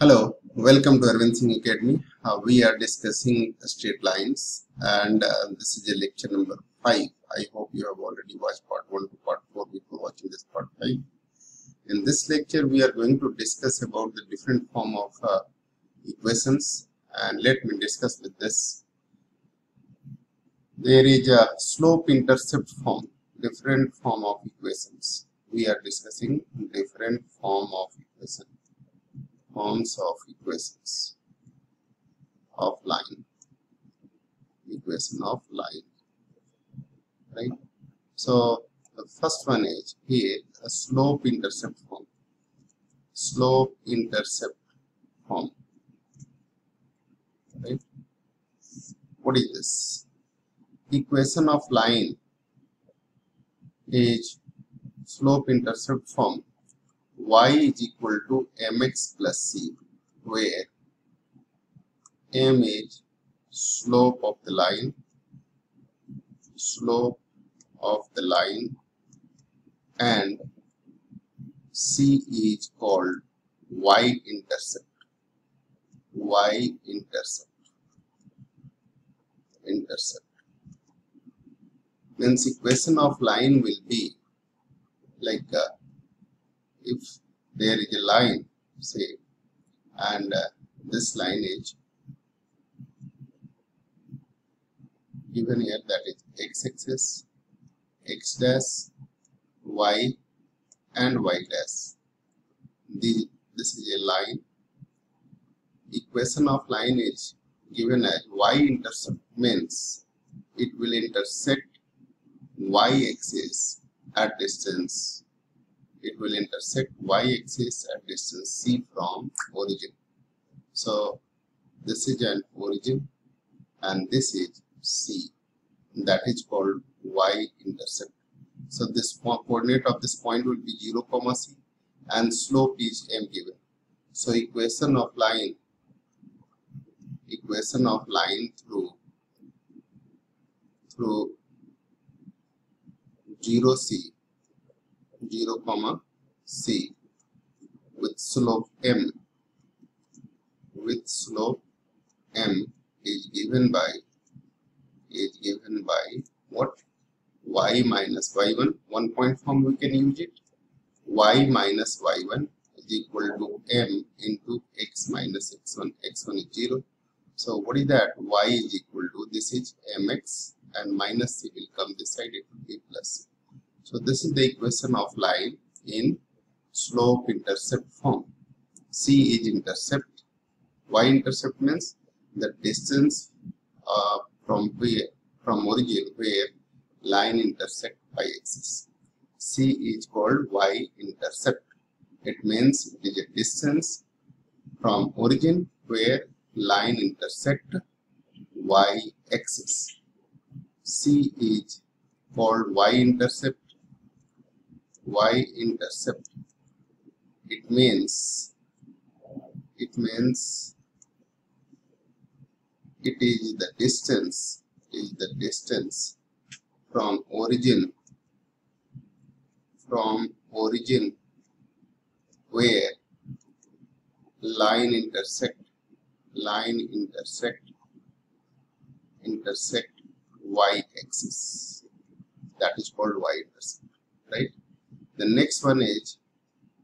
Hello, welcome to Arbind Singh Academy. Uh, we are discussing straight lines and uh, this is a lecture number 5. I hope you have already watched part 1 to part 4 before watching this part 5. In this lecture we are going to discuss about the different form of uh, equations and let me discuss with this. There is a slope intercept form, different form of equations. We are discussing different form of equations forms of equations of line equation of line right? So the first one is here a slope intercept form slope intercept form right? What is this? Equation of line is slope intercept form y is equal to mx plus c where m is slope of the line slope of the line and c is called y intercept y intercept intercept. Means equation of line will be like uh, if there is a line say and uh, this line is given here that is x-axis x dash y and y dash. The this is a line. Equation of line is given as y intercept means it will intersect y axis at distance it will intersect y-axis at distance c from origin. So this is an origin and this is c that is called y-intercept. So this coordinate of this point will be 0 comma c and slope is m given. So equation of line equation of line through through 0 c 0 comma c with slope m with slope m is given by is given by what? Y minus y1 one. Point form we can use it. Y minus y1 is equal to m into x minus x1 x1 is 0 so what is that? Y is equal to this is mx and minus c will come this side it will be plus so this is the equation of line in slope intercept form. C is intercept. Y intercept means the distance uh, from where from origin where line intersect y axis. C is called Y intercept. It means it is a distance from origin where line intersect y axis. C is called Y intercept y-intercept it means it means it is the distance is the distance from origin from origin where line intersect line intersect intersect y axis. That is called y intercept right the next one is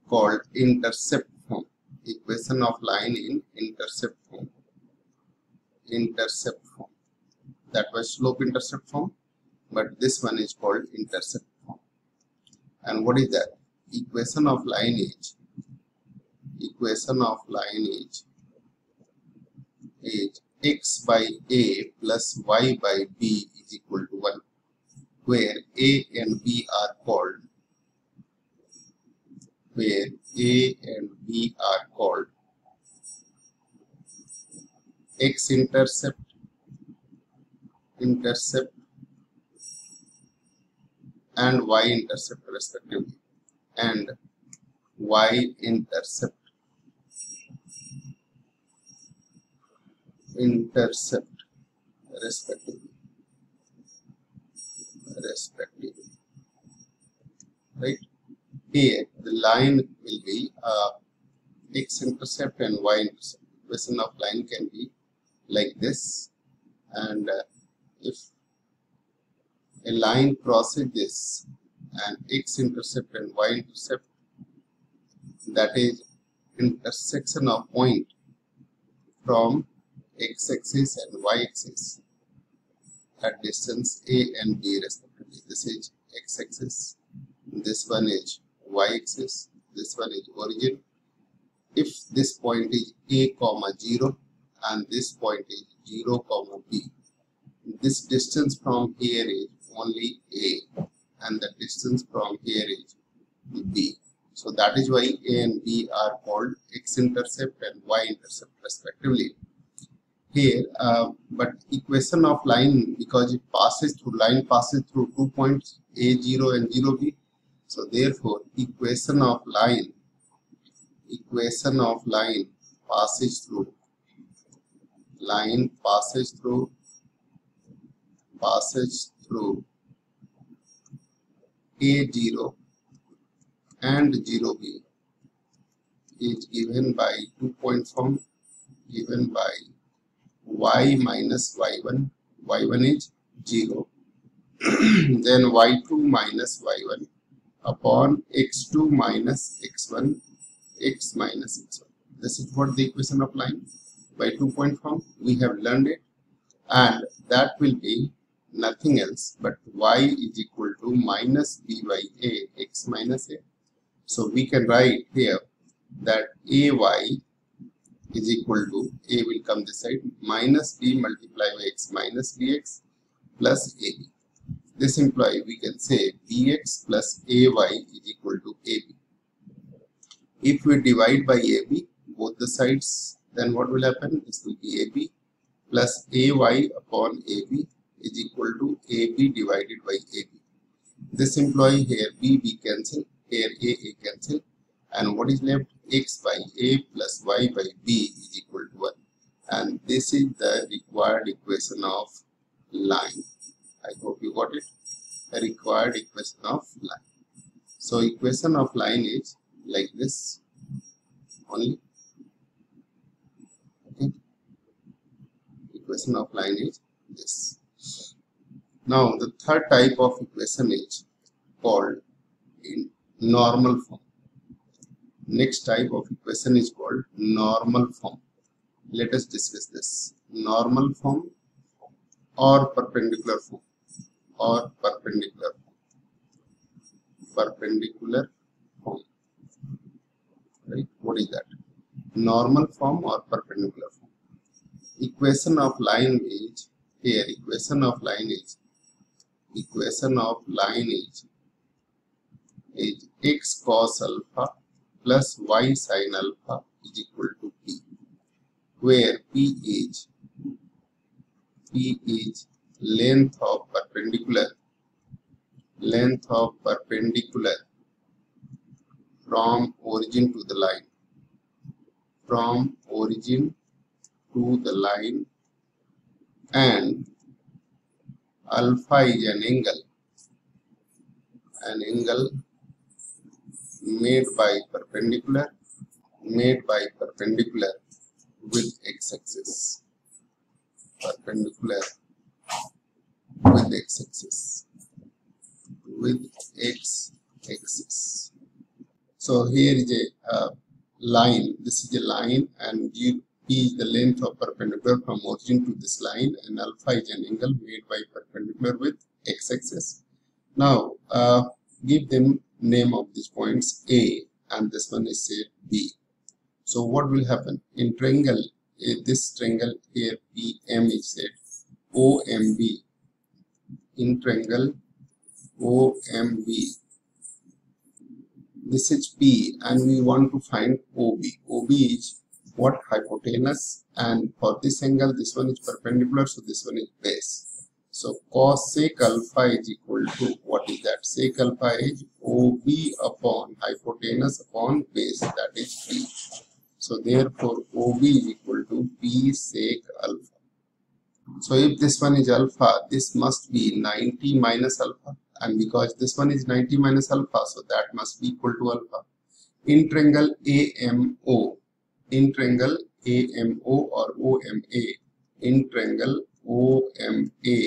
called intercept form. Equation of line in intercept form. Intercept form. That was slope intercept form, but this one is called intercept form. And what is that? Equation of line is equation of line is is x by a plus y by b is equal to 1 where a and b are called where A and B are called. X-intercept, intercept and y-intercept respectively. And y-intercept intercept respectively. Respectively. Right? Here line will be uh, x-intercept and y-intercept. Equation of line can be like this and uh, if a line crosses this and x-intercept and y-intercept that is intersection of point from x-axis and y-axis at distance a and b respectively. This is x-axis, this one is y-axis, this one is origin. If this point is a comma 0 and this point is 0 comma b, this distance from here is only a and the distance from here is b. So that is why A and B are called x-intercept and y-intercept respectively. Here, uh, but equation of line because it passes through line passes through two points A0 and 0B. So therefore, equation of line equation of line passes through line passes through passes through A0 and 0b is given by 2 point form given by y minus y1 y1 is 0 then y2 minus y1 upon x2 minus x1 x minus x1 this is what the equation of line by two point form. We have learned it. And that will be nothing else but y is equal to minus b by a x minus a. So we can write here that ay is equal to a will come this side minus b multiplied by x minus bx plus ab. This imply we can say bx plus ay is equal to ab. If we divide by ab both the sides then what will happen? This will be ab plus ay upon ab is equal to ab divided by ab. This implies here b be cancel here a a cancel and what is left x by a plus y by b is equal to 1 and this is the required equation of line i hope you got it. A required equation of line. So equation of line is like this. Only. Okay. Equation of line is this. Now the third type of equation is called in normal form. Next type of equation is called normal form. Let us discuss this. Normal form or perpendicular form or perpendicular. Perpendicular. Right? What is that? Normal form or perpendicular form. Equation of line is here. Equation of line is equation of line is is x cos alpha plus y sin alpha is equal to p where p is p is length of perpendicular length of perpendicular from origin to the line from origin to the line and alpha is an angle. An angle made by perpendicular made by perpendicular with x-axis. Perpendicular with x-axis. With x-axis. So here is a uh, line. This is a line and u p is the length of perpendicular from origin to this line and alpha is an angle made by perpendicular with x-axis. Now uh, give them name of these points A and this one is say B. So what will happen? In triangle eh, this triangle here PM is said OMB in triangle OMB this is P and we want to find OB. OB is what hypotenuse and for this angle this one is perpendicular so this one is base so cos sec alpha is equal to what is that? Sec alpha is OB upon hypotenuse upon base that is P. So therefore OB is equal to P sec alpha. So if this one is alpha, this must be 90 minus alpha. And because this one is 90 minus alpha, so that must be equal to alpha. In triangle AMO, in triangle AMO or OMA in triangle OMA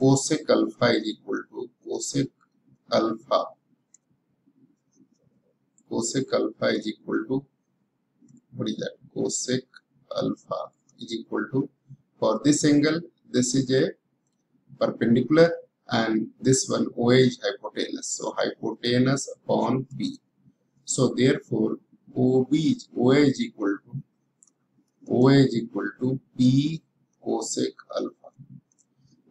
cosec alpha is equal to cosec alpha. Cosec alpha is equal to what is that? Cosec alpha is equal to for this angle this is a perpendicular and this one OA is hypotenuse. So hypotenuse upon B. So therefore OB is OA is equal to OA is equal to P cosec alpha.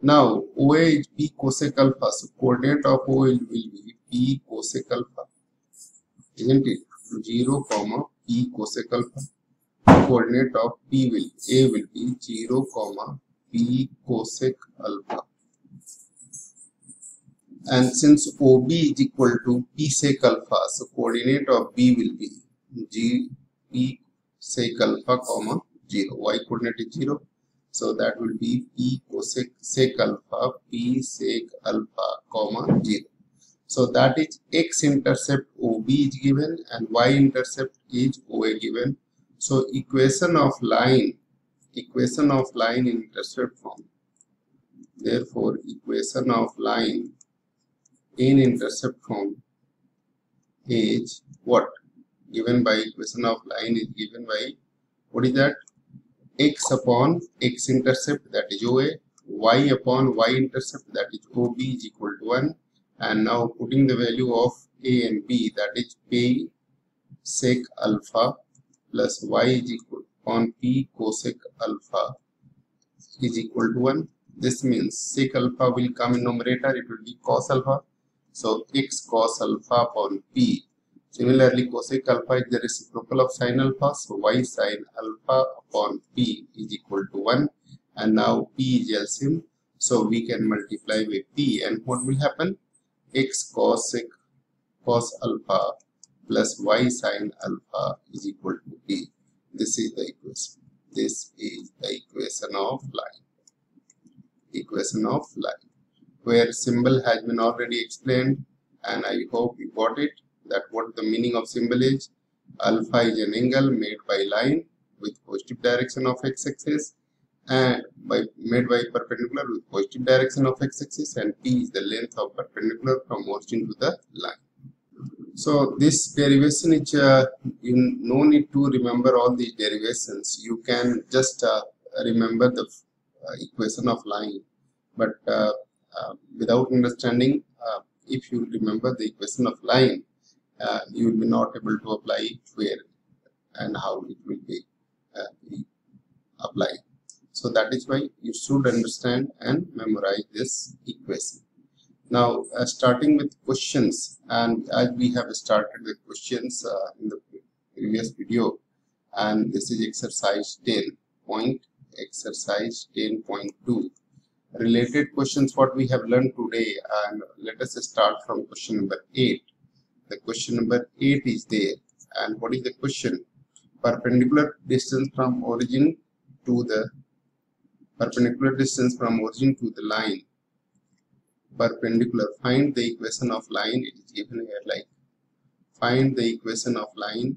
Now OA is P cosec alpha so coordinate of OA will be P cosec alpha isn't it? 0 comma P cosec alpha coordinate of P will A will be 0 comma P cosec alpha. And since OB is equal to P sec alpha so coordinate of B will be G P sec alpha comma 0 y coordinate is 0 so that will be P cosec sec alpha P sec alpha comma 0 so that is x intercept OB is given and y intercept is OA given so equation of line, equation of line in intercept form. Therefore, equation of line in intercept form is what? Given by equation of line is given by what is that? x upon x intercept that is OA, y upon y intercept that is OB is equal to 1 and now putting the value of A and B that is P sec alpha plus y is equal on p cosec alpha is equal to 1 this means sec alpha will come in numerator it will be cos alpha. So x cos alpha upon p. Similarly cosec alpha is the reciprocal of sin alpha so y sin alpha upon p is equal to 1 and now p is LCM so we can multiply with p. And what will happen? X cosec cos alpha plus y sine alpha is equal to p. This is the equation. This is the equation of line. Equation of line. Where symbol has been already explained and I hope you got it that what the meaning of symbol is. Alpha is an angle made by line with positive direction of x-axis and by made by perpendicular with positive direction of x-axis and p is the length of perpendicular from origin to the line. So this derivation is uh, you no need to remember all the derivations. You can just uh, remember the uh, equation of line, but uh, uh, without understanding, if you remember the equation of line, you will be not able to apply it where and how it will be, be applied. So that is why you should understand and memorize this equation. Now, uh, starting with questions, and as we have started with questions uh, in the previous video, and this is exercise 10 point, exercise 10.2. Related questions what we have learned today, and let us start from question number 8. The question number 8 is there, and what is the question? Perpendicular distance from origin to the perpendicular distance from origin to the line perpendicular. Find the equation of line. It is given here like find the equation of line.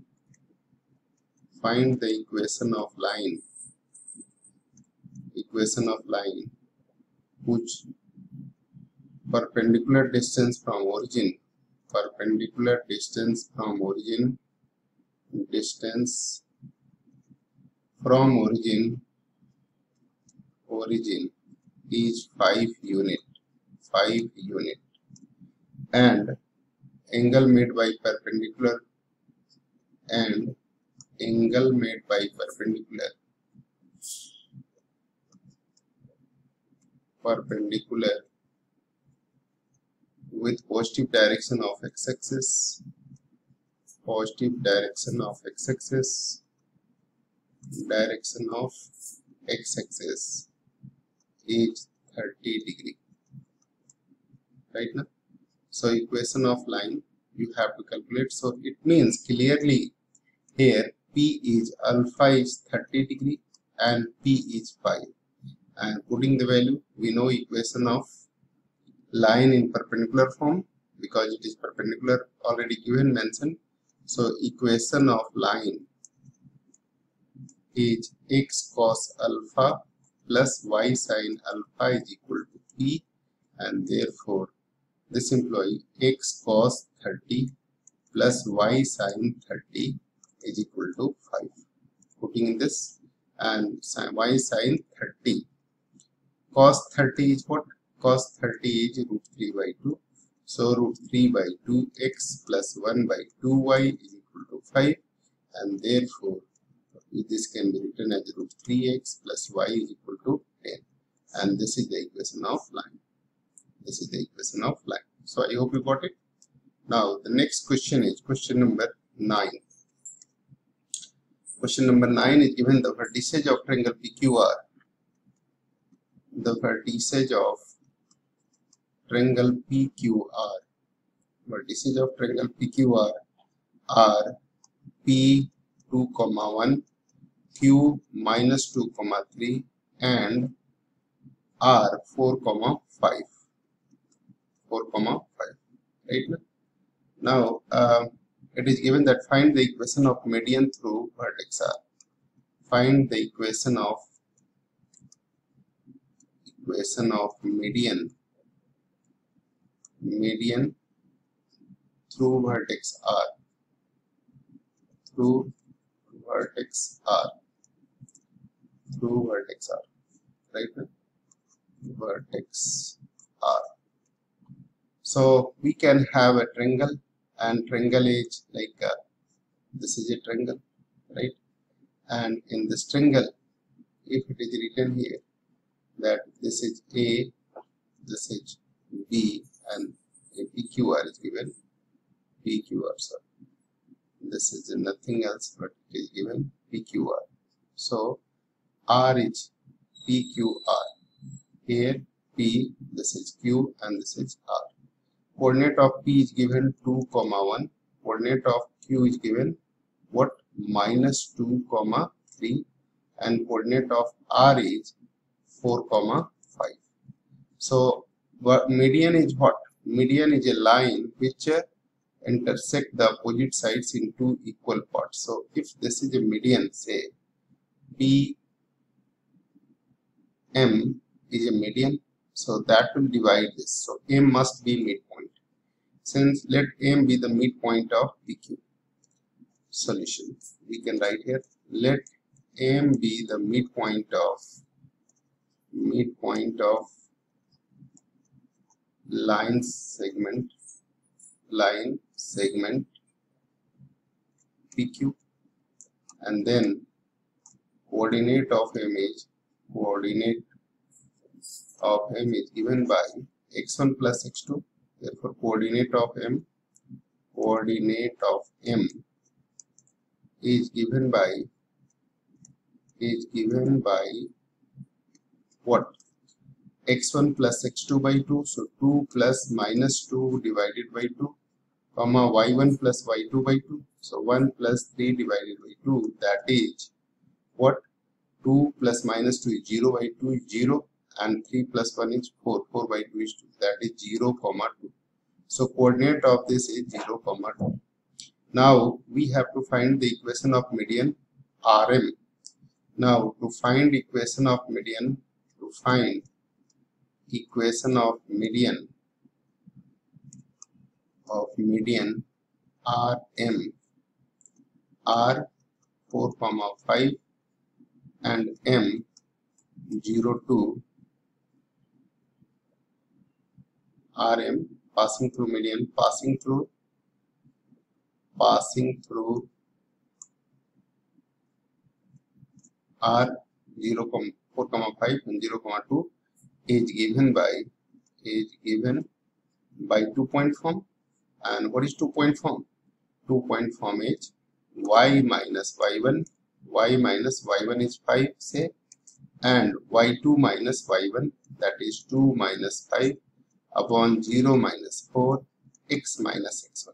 Find the equation of line. Equation of line. Which perpendicular distance from origin? Perpendicular distance from origin. Distance from origin. Origin is 5 unit 5 unit and angle made by perpendicular and angle made by perpendicular. Perpendicular with positive direction of x-axis. Positive direction of x-axis. Direction of x-axis is 30 degree right now. So equation of line you have to calculate. So it means clearly here p is alpha is 30 degree and p is 5 and putting the value we know equation of line in perpendicular form because it is perpendicular already given mentioned. So equation of line is x cos alpha plus y sin alpha is equal to p and therefore this employee x cos 30 plus y sin 30 is equal to 5 putting in this and y sin 30 cos 30 is what? Cos 30 is root 3 by 2 so root 3 by 2x plus 1 by 2y is equal to 5 and therefore this can be written as root 3x plus y is equal to 10 and this is the equation of line this is the equation of line so i hope you got it. Now the next question is question number 9 question number 9 is given the vertices of triangle pqr the vertices of triangle pqr vertices of triangle pqr are p 2 comma 1 q minus 2 comma 3 and r 4 comma 5 4 comma 5 right? Now um, it is given that find the equation of median through vertex r. Find the equation of equation of median median through vertex r. Through vertex r. Through vertex r right? Vertex r so we can have a triangle and triangle is like uh, this is a triangle right and in this triangle if it is written here that this is a this is b and a pqr is given pqr sorry this is nothing else but it is given PQR. So R is PQR. Here P, this is Q and this is R. Coordinate of P is given 2 comma 1. Coordinate of Q is given what? Minus 2 comma 3 and coordinate of R is 4 comma 5. So median is what? Median is a line which uh, intersect the opposite sides in two equal parts. So if this is a median, say P M is a median, so that will divide this. So M must be midpoint. Since let M be the midpoint of PQ. Solution. We can write here, let M be the midpoint of midpoint of line segment line segment PQ and then coordinate of image coordinate of m is given by x1 plus x2 therefore coordinate of m coordinate of m is given by is given by what? x1 plus x2 by 2 so 2 plus minus 2 divided by 2 comma y1 plus y2 by 2 so 1 plus 3 divided by 2 that is what? 2 plus minus 2 is 0 by 2 is 0 and 3 plus 1 is 4 4 by 2 is 2 that is 0 comma 2 so coordinate of this is 0 comma 2 now we have to find the equation of median rm now to find equation of median to find equation of median of median rm r 4 comma 5 and m 0 to rm passing through median passing through passing through r 0 comma 4 5 and 0 comma 2 is given by is given by two point form. And what is two point form? Two point form is y minus y1 y minus y1 is 5 say and y2 minus y1 that is 2 minus 5 upon 0 minus 4 x minus x1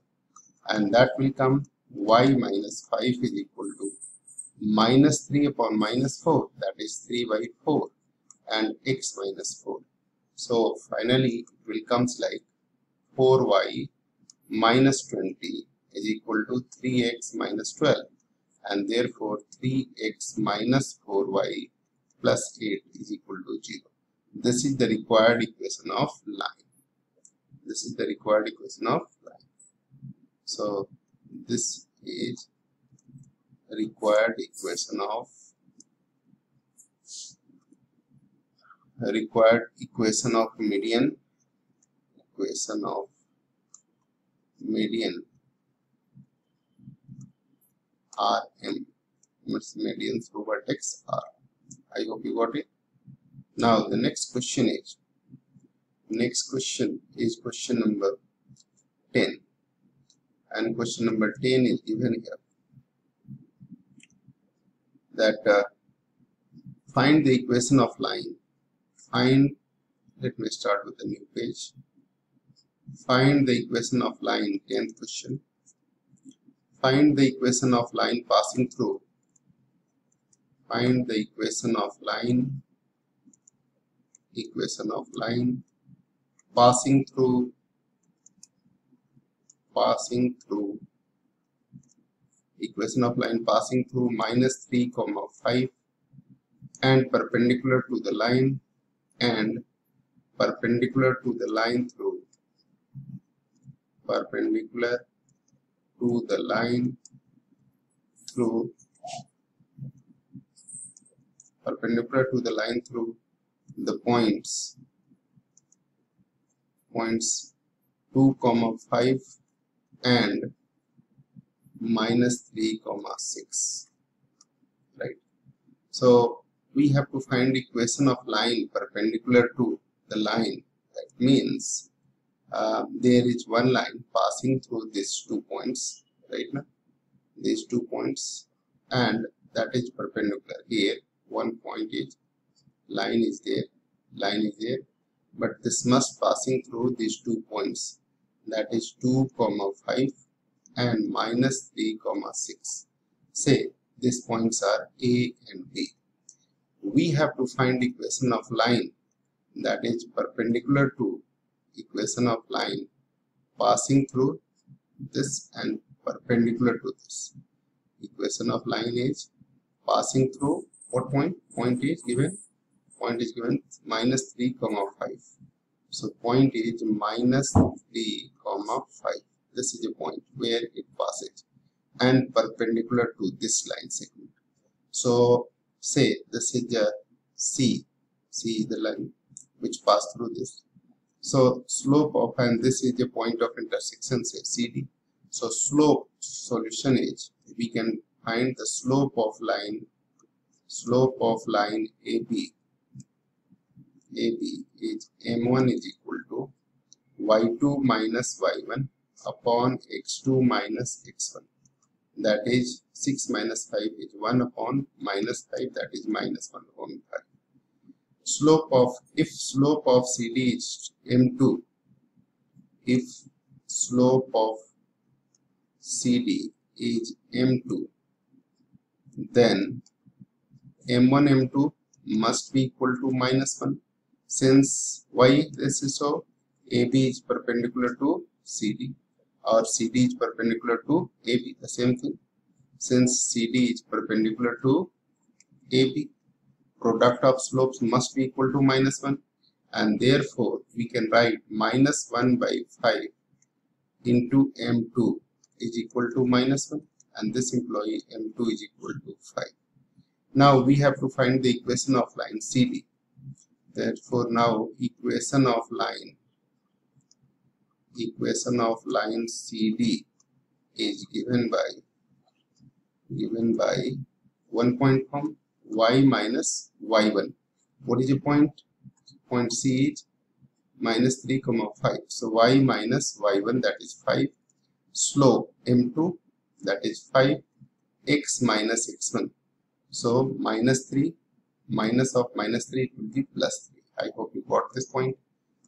and that will come y minus 5 is equal to minus 3 upon minus 4 that is 3 by 4 and x minus 4 so finally it will comes like 4y minus 20 is equal to 3x minus 12 and therefore 3x minus 4y plus 8 is equal to 0. This is the required equation of line. This is the required equation of line. So this is required equation of required equation of median equation of median Rm its median through vertex R. I hope you got it. Now the next question is next question is question number 10 and question number 10 is given here. That uh, find the equation of line. Find let me start with a new page. Find the equation of line 10th question. Find the equation of line passing through. Find the equation of line. Equation of line passing through passing through equation of line passing through minus 3 comma 5 and perpendicular to the line and perpendicular to the line through perpendicular to the line through perpendicular to the line through the points points 2 comma 5 and minus 3 comma 6 right? So we have to find equation of line perpendicular to the line. That means uh, there is one line passing through these two points right now these two points and that is perpendicular. Here one point is line is there line is there but this must passing through these two points that is 2 comma 5 and minus 3 comma 6 say these points are a and b. We have to find equation of line that is perpendicular to equation of line passing through this and perpendicular to this. Equation of line is passing through what point? Point is given point is given minus 3 comma 5 so point is minus 3 comma 5 this is the point where it passes. And perpendicular to this line segment. So say this is the c. C is the line which pass through this. So slope of and this is the point of intersection say cd so slope solution is we can find the slope of line slope of line AB AB is m1 is equal to y2 minus y1 upon x2 minus x1 that is 6 minus 5 is 1 upon minus 5 that is minus 1 upon 5 slope of if slope of CD is m2 if slope of CD is m2 then m1 m2 must be equal to minus 1 since why this is so AB is perpendicular to CD or CD is perpendicular to AB the same thing. Since CD is perpendicular to AB product of slopes must be equal to minus 1 and therefore we can write minus 1 by 5 into M2 is equal to minus 1 and this employee M2 is equal to 5 now we have to find the equation of line CD therefore now equation of line equation of line CD is given by given by one point from y minus y1 what is the point? Point c is minus 3 comma 5 so y minus y1 that is 5 slope m2 that is 5 x minus x1 so minus 3 minus of minus 3 will be plus 3 i hope you got this point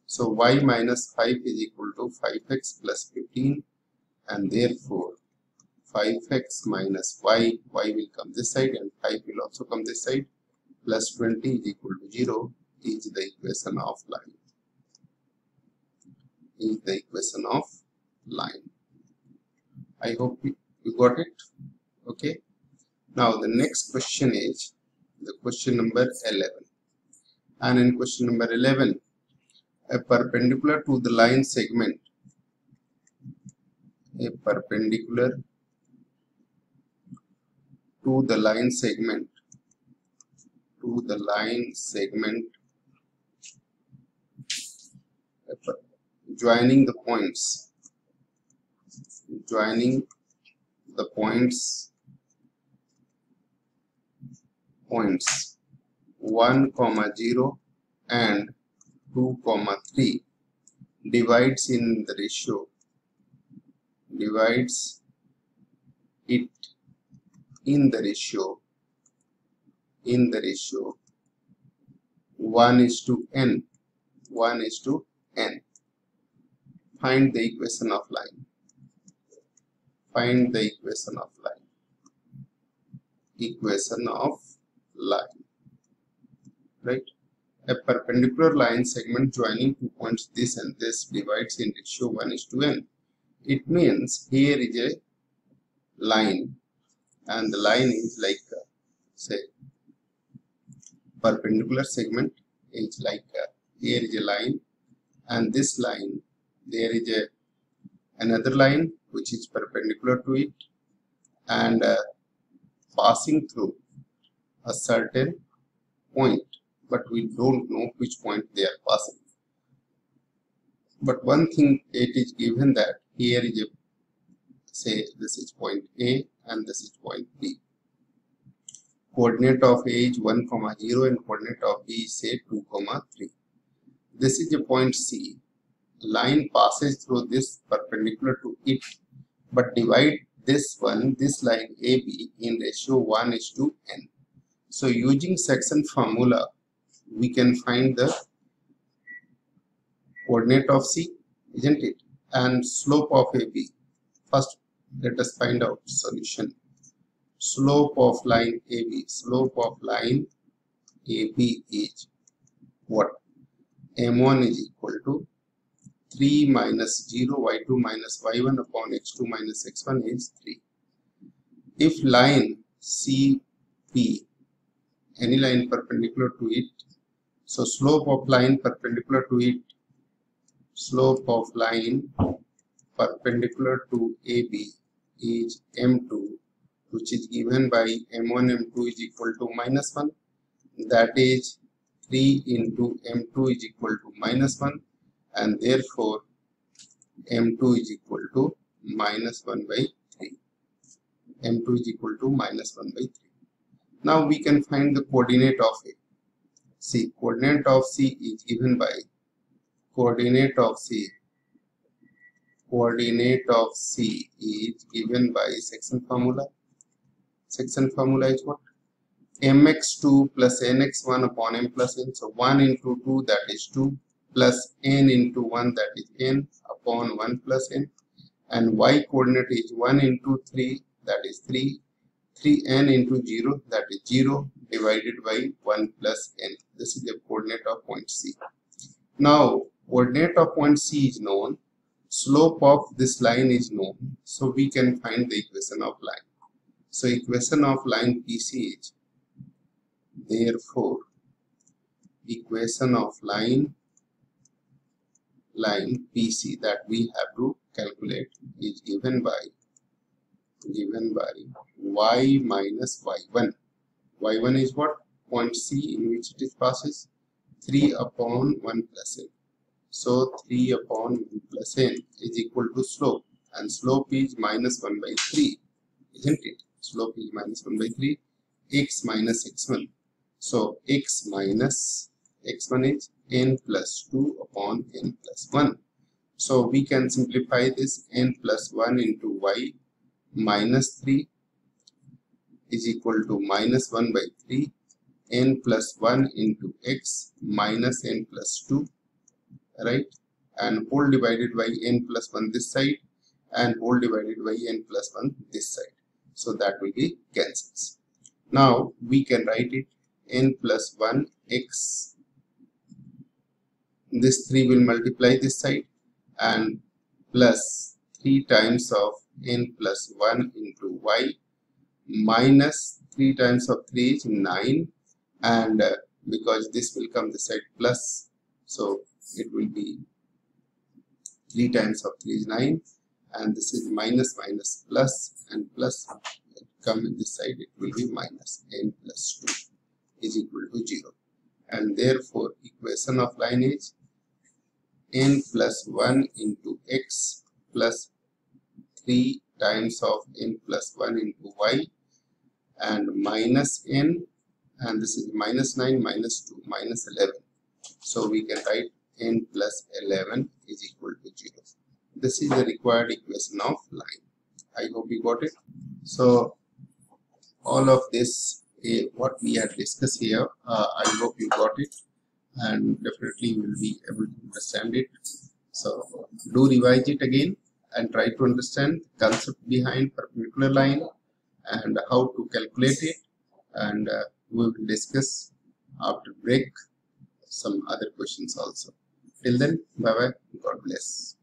so y minus 5 is equal to 5x plus 15 and therefore 5x minus y, y will come this side and 5 will also come this side plus 20 is equal to 0 is the equation of line. Is the equation of line. I hope you got it. Okay. now the next question is the question number 11 and in question number 11 a perpendicular to the line segment a perpendicular to the line segment to the line segment joining the points joining the points points. 1 comma 0 and 2 comma 3 divides in the ratio. Divides it in the ratio. In the ratio. 1 is to n. 1 is to n. Find the equation of line. Find the equation of line. Equation of line. Right? A perpendicular line segment joining two points this and this divides in ratio 1 is to n. It means here is a line and the line is like uh, say perpendicular segment is like uh, here is a line and this line there is a another line which is perpendicular to it and uh, passing through a certain point but we don't know which point they are passing. But one thing it is given that here is a say this is point A and this is point B. Coordinate of A is 1 comma 0 and coordinate of B is say 2 comma 3 this is a point C. Line passes through this perpendicular to it but divide this one this line AB in ratio 1 is to n so using section formula we can find the coordinate of C isn't it? And slope of AB first let us find out solution. Slope of line AB slope of line AB is what? M1 is equal to 3 minus 0 y2 minus y1 upon x2 minus x1 is 3 if line CP any line perpendicular to it. So slope of line perpendicular to it slope of line perpendicular to AB is m2 which is given by m1 m2 is equal to minus 1 that is 3 into m2 is equal to minus 1 and therefore m2 is equal to minus 1 by 3 m2 is equal to minus 1 by 3 now we can find the coordinate of it see coordinate of c is given by coordinate of C. Coordinate of C is given by section formula. Section formula is what? mx2 plus nx1 upon m plus n. So 1 into 2 that is 2 plus n into 1 that is n upon 1 plus n. And y coordinate is 1 into 3 that is 3. 3n into 0 that is 0 divided by 1 plus n. This is the coordinate of point C. Now coordinate of point C is known, slope of this line is known, so we can find the equation of line. So equation of line PC is therefore equation of line line PC that we have to calculate is given by given by y minus y1 y1 is what point c in which it is passes 3 upon 1 plus n so 3 upon 1 plus n is equal to slope and slope is minus 1 by 3 isn't it? Slope is minus 1 by 3 x minus x1. So x minus x1 is n plus 2 upon n plus 1. So we can simplify this n plus 1 into y minus 3 is equal to minus 1 by 3 n plus 1 into x minus n plus 2 right? And whole divided by n plus 1 this side and whole divided by n plus 1 this side. So that will be cancels. Now we can write it n plus 1 x. This 3 will multiply this side and plus 3 times of n plus 1 into y minus 3 times of 3 is 9 and uh, because this will come the side plus so it will be 3 times of 3 is 9 and this is minus minus plus and plus come in this side it will be minus n plus 2 is equal to 0 and therefore equation of lineage n plus 1 into x plus 3 times of n plus 1 into y and minus n and this is minus 9 minus 2 minus 11 so we can write n plus 11 is equal to 0 this is the required equation of line. I hope you got it. So all of this uh, what we had discussed here uh, i hope you got it and definitely you will be able to understand it. So do revise it again and try to understand the concept behind perpendicular line and how to calculate it. And uh, we will discuss after break some other questions also. Till then bye bye god bless